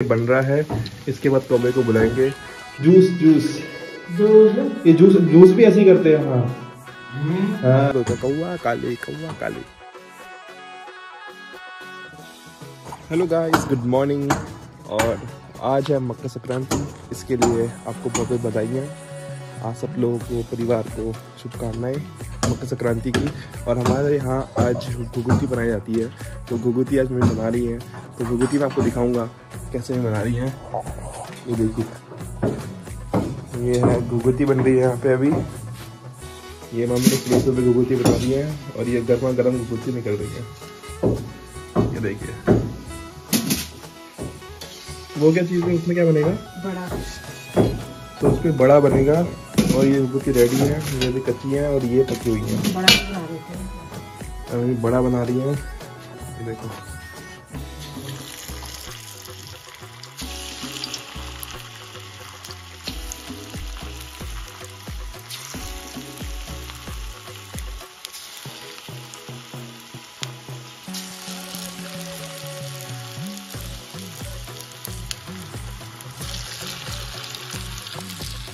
बन रहा है। इसके बाद कौमे को बुलाएँगे। Juice juice. ये जूस जूस भी ऐसे ही करते हैं हाँ। कौवा, काले कौवा, काले। हेलो गाइस गुड मॉर्निंग और आज है मकर संक्रांति। इसके लिए आपको बहुत बहुत बधाइयाँ। आप सब लोगों को परिवार को शुभकामनाएँ मकर संक्रांति की। और हमारे यहाँ आज घुगुती बनाई जाती है। तो घुगुती आज मम्मी बना रही है। तो घुगुती मैं आपको दिखाऊँगा कैसे मैं बना रही है। ये देखिए। ये है घुगुती बन रही है यहाँ पे अभी। ये मम्मी ने प्लेटों में घुगुती बना दी है। और ये गर्मा गर्म घुगुती निकल रही है। ये देखिए। वो क्या चीज़ है उसमें क्या बनेगा? बड़ा। तो उसमें बड़ा बनेगा और ये घुगुती रेडी है ये भी कच्ची है और ये पकी हुई है। अभी बड़ा बना रही है। देखो।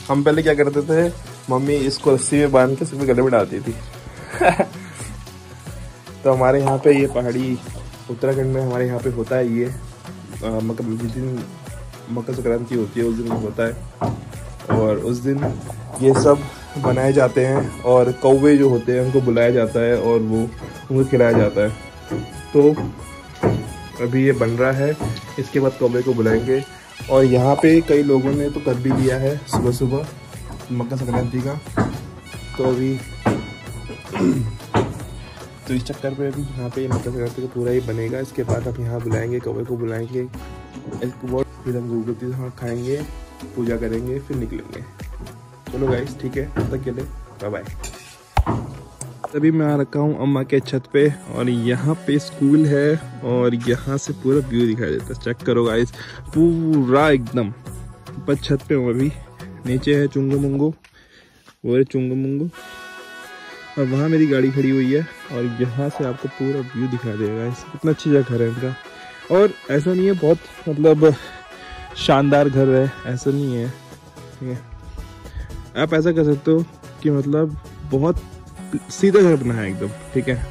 हम पहले क्या करते थे, मम्मी इसको रस्सी में बाँध के सिर्फ़ गले में डालती थी। तो हमारे यहाँ पे ये पहाड़ी, उत्तराखंड में हमारे यहाँ पे होता है ये मकर जिस दिन मकर संक्रांति होती है, उस दिन होता है। और उस दिन ये सब बनाए जाते हैं और कौवे जो होते हैं, उनको बुलाया जाता है और वो उनको खिलाया जाता है। तो अभी ये बन रहा है, इसके बाद कौवे को बुलाएँगे। और यहाँ पे कई लोगों ने तो कर भी लिया है सुबह सुबह मकर संक्रांति का। तो अभी तो इस चक्कर में अभी यहाँ पे मकर संक्रांति का पूरा ही बनेगा। इसके बाद हम यहाँ बुलाएँगे कौवे को बुलाएँगे इसके बाद फिर हम गुगलती यहाँ खाएँगे, पूजा करेंगे, फिर निकलेंगे। चलो गाइस ठीक है, तब तक के लिए बाय बाय तभी मैं आ रखा हूँ अम्मा के छत पे और यहाँ पे स्कूल है और यहाँ से पूरा व्यू दिखाई देता है। चेक करो गाइस पूरा एकदम। पर छत पे हूँ अभी। नीचे है चुंगो मुंगो वो है चुंगो मुंगो और वहाँ मेरी गाड़ी खड़ी हुई है और यहाँ से आपको पूरा व्यू दिखा देगा। इस इतना अच्छी जगह घर है इनका। और ऐसा नहीं है बहुत मतलब शानदार घर है। ऐसा नहीं है। ठीक है। आप ऐसा कर सकते हो कि मतलब बहुत सीधा घर बना है एकदम, ठीक है?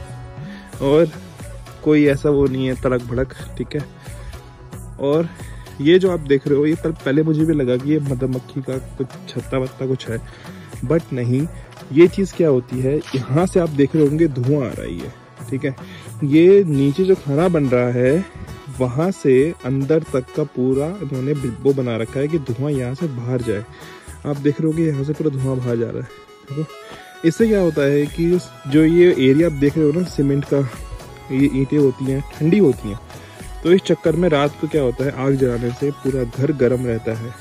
और कोई ऐसा वो नहीं है, तड़क भड़क, ठीक है? और ये जो आप देख रहे हो, ये पर पहले मुझे भी लगा कि ये मधुमक्खी का कुछ छत्ता वत्ता कुछ है, बट नहीं, ये चीज़ क्या होती है, यहाँ से आप देख रहे होंगे धुआँ आ रही है ठीक है? ये नीचे जो खाना बन रहा है, वहाँ से अंदर तक का पूरा इन्होंने वो बना रखा है कि धुआँ यहाँ से बाहर जाए। आप देख रहे होगे यहाँ से पूरा धुआँ बाहर जा रहा है? इससे क्या होता है कि जो ये एरिया आप देख रहे हो ना सीमेंट का ये ईंटें होती हैं ठंडी होती हैं तो इस चक्कर में रात को क्या होता है आग जलाने से पूरा घर गर्म रहता है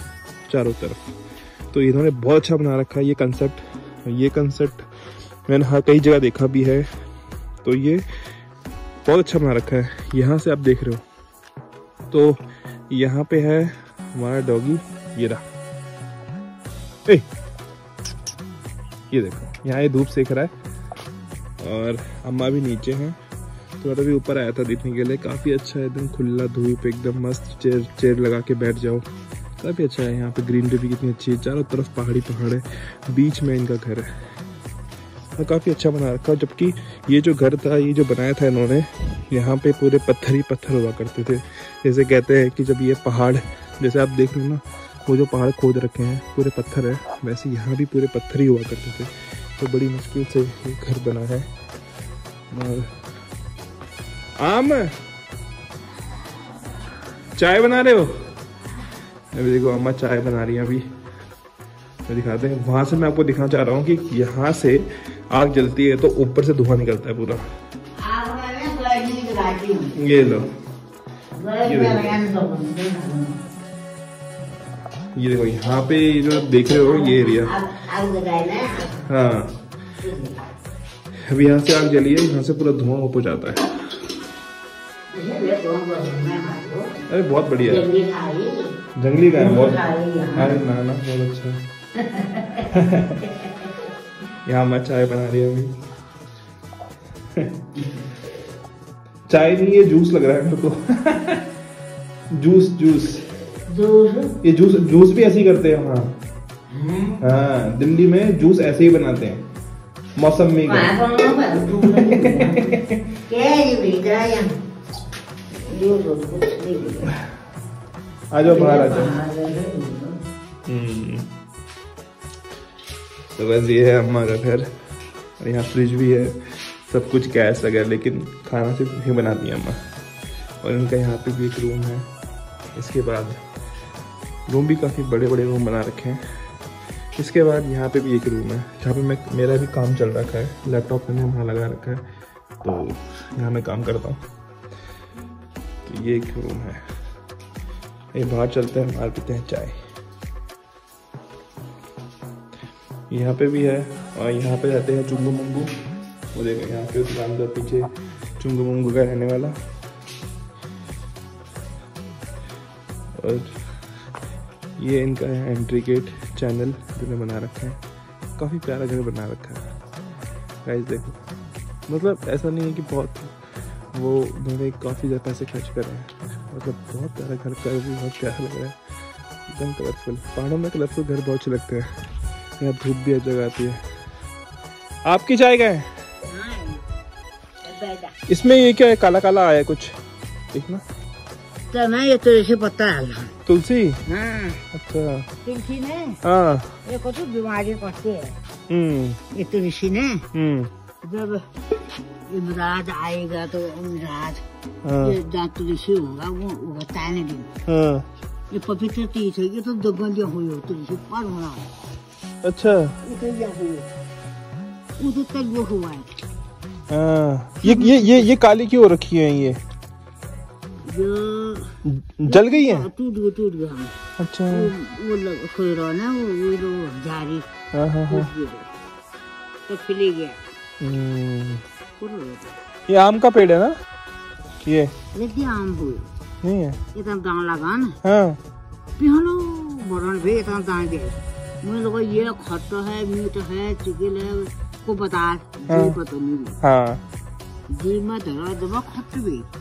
चारों तरफ़। तो इन्होंने बहुत अच्छा बना रखा है ये कंसेप्ट ये कंसेप्ट मैंने हर कई जगह देखा भी है। तो ये बहुत अच्छा बना रखा है। यहाँ से आप देख रहे हो। तो यहाँ पे है हमारा डॉगी ये रहा। ए, ये देखो। यहाँ ये धूप सेक रहा है। और अम्मा भी नीचे हैं। मैं भी ऊपर आया था देखने के लिए। काफ़ी अच्छा है, एकदम खुला धूप, एकदम मस्त चेयर चेयर लगा के बैठ जाओ। काफ़ी अच्छा है यहाँ पे, ग्रीनरी भी कितनी अच्छी है। चारों तरफ़ पहाड़ी पहाड़ है। बीच में इनका घर है। और काफ़ी अच्छा बना रखा जबकि ये जो घर था, ये जो बनाया था इन्होंने, यहाँ पे पूरे पत्थर ही पत्थर हुआ करते थे। जैसे कहते हैं कि जब ये पहाड़, जैसे आप देख रहे हो ना, वो जो पहाड़ खोद रखे हैं, पूरे पत्थर है, वैसे यहाँ भी पूरे पत्थर ही हुआ करते थे। तो बड़ी मुश्किल से ये घर बना है। और आम चाय बना रहे हो? अभी देखो अम्मा चाय बना रही है अभी। तो दिखाते हैं। वहाँ से मैं आपको दिखाना चाह रहा हूँ कि यहाँ से आग जलती है तो ऊपर से धुआँ निकलता है पूरा। हूँ ये लो। दो बंदे ये देखो यहाँ पे जो आप देख रहे हो ये एरिया हाँ। अभी यहाँ से आग जली है यहाँ से पूरा धुआँ ऊपर जाता है। अरे बहुत बढ़िया है। जंगली गाय बहुत अरे ना ना बहुत अच्छा यहाँ मैं चाय बना रही हूँ अभी। चाय नहीं ये जूस लग रहा है मेरे को। Juice juice. ये जूस जूस भी ऐसे ही करते हैं वहाँ हाँ। दिल्ली में जूस ऐसे ही बनाते हैं। मौसमी का đi आ जाओ बाहर आ जाओ। हम्म। तो बस ये है अम्मा का घर और यहाँ फ्रिज भी है सब कुछ गैस वगैरह लेकिन खाना सिर्फ़ ही बनाती है अम्मा और इनका यहाँ पे भी एक रूम है। इसके बाद रूम भी काफ़ी बड़े बड़े रूम बना रखे हैं। इसके बाद यहाँ पे भी एक रूम है, जहाँ पे मैं, मेरा भी काम चल रखा है। लैपटॉप मैंने वहाँ लगा रखा है तो यहाँ मैं काम करता हूँ। तो ये एक रूम है। ये बाहर चलते हैं, बाहर पीते हैं चाय। यहाँ पे भी है, और यहाँ पे रहते हैं चुंगू मुंगू। वो देखो, यहाँ पे दुकान का पीछे चुंगू मुंगू का रहने वाला। और ये इनका है एंट्री गेट चैनल जिन्हें बना रखा है। काफ़ी प्यारा घर बना रखा है। गाइस देखो। मतलब ऐसा नहीं है कि बहुत वो उन्होंने काफ़ी ज़्यादा पैसे खर्च कर रहे हैं। मतलब बहुत प्यारा घर का भी बहुत प्यारा लग रहा है। एकदम कलरफुल पहाड़ों में कलरफुल घर बहुत अच्छे लगते हैं। यहाँ धूप भी अच्छी जगह आती है। आपकी चाय का है? इसमें ये क्या है? काला काला आया है कुछ। देखना। तो मैं ये तुलसी पत्ता है। तुलसी? हाँ। अच्छा। तुलसी ने? हाँ। ये कुछ बीमारी पड़ती है? हम्म। ये तुलसी ने? हम्म। जब इमराज आएगा तो इमराज हाँ। जहाँ तुलसी होगा वो बताने दिन हाँ। ये पवित्र तीर्थ है ये तो दुगंजा हुई हो तुलसी पर होना अच्छा। तो हुई तो तक वो हुआ है। हाँ। ये ये ये ये काली क्यों रखी है ये? जल गई है? टूट गया टूट गया हाँ। अच्छा। वो रहा ना वो वो जारी हाँ हाँ हाँ। तो खिली गया। हम्म। ये आम का पेड़ है ना? ये। लेकिन आम हुई नहीं है? ये तो दान लगा ना हाँ। पिहलो बरन भी इतना दान दे। मुझे लगा ये खट्टा है मीठ है चिकन है को बता हाँ। पता नहीं। हाँ। में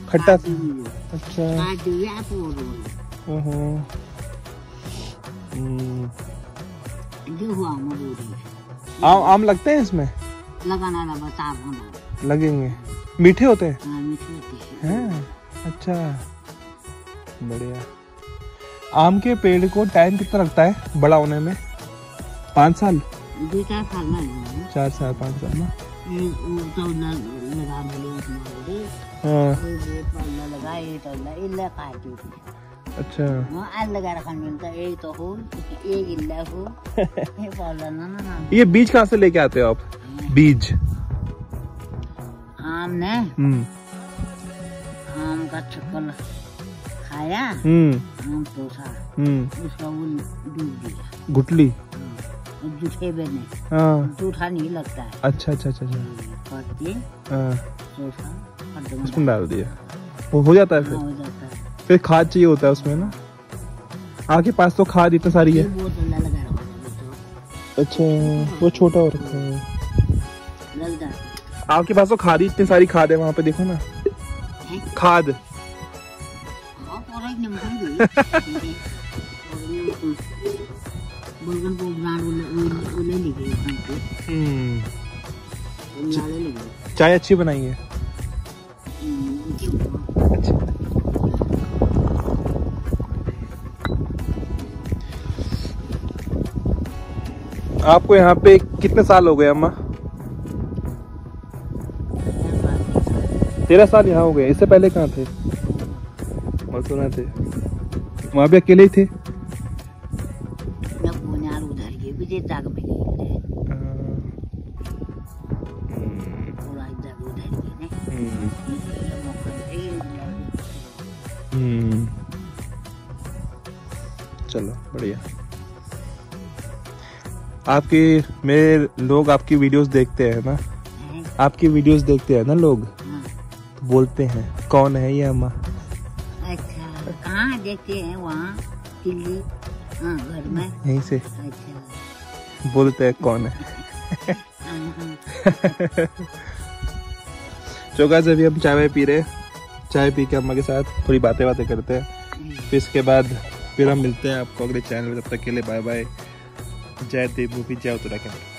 खट्ट अच्छा। हम्म, आम आम लगते हैं इसमें? लगाना होना लगेंगे। मीठे होते हैं? हाँ? मीठी होती है हैं अच्छा। बढ़िया। आम के पेड़ को टाइम कितना लगता है बड़ा होने में? पाँच साल? दो चार साल में चार साल पाँच साल ना? तो हाँ। तो अच्छा। ये बीज कहाँ से लेके आते हो आप? बीज। आम ने? हम्म। आम का चक्कर खाया? हम्म। आम हम्म। उसका वो डूब गया गुटली जूठे में हाँ। जूठा नहीं लगता है। अच्छा अच्छा अच्छा अच्छा। काट के हाँ। उसमें डाल दिया। वो हो जाता है फिर? हो जाता है। फिर खाद चाहिए होता है उसमें ना? आपके पास तो खाद इतना सारी है। रखा है अच्छा वो छोटा हो। रखा है। है आपके पास तो खाद ही इतनी सारी खाद है वहाँ पे देखो ना। खाद। हमको हम्म। लिखे चाय अच्छी बनाई है। अच्छा। आपको यहाँ पे कितने साल हो गए अम्मा? तेरह साल यहाँ हो गए। इससे पहले कहाँ थे? मैं सुना थे। वहाँ भी अकेले ही थे? भी देता के भी गए पूरा इधर उधर के ने मौका हम्म। चलो बढ़िया। आपके मेरे लोग आपकी वीडियोस देखते हैं ना? है आपकी वीडियोस देखते हैं ना लोग? हाँ तो बोलते हैं कौन है ये अम्मा? अच्छा कहाँ देखते हैं वहाँ? दिल्ली? हाँ घर में? यहीं से। अच्छा। बोलते हैं कौन है? चौका से अभी हम चाय पी रहे चाय पी के अम्मा के साथ थोड़ी बातें बातें करते हैं। फिर इसके बाद फिर हम मिलते हैं आपको अगले चैनल में। तब तक के लिए बाय बाय जय देव मूवी, जय उत्तराखंड।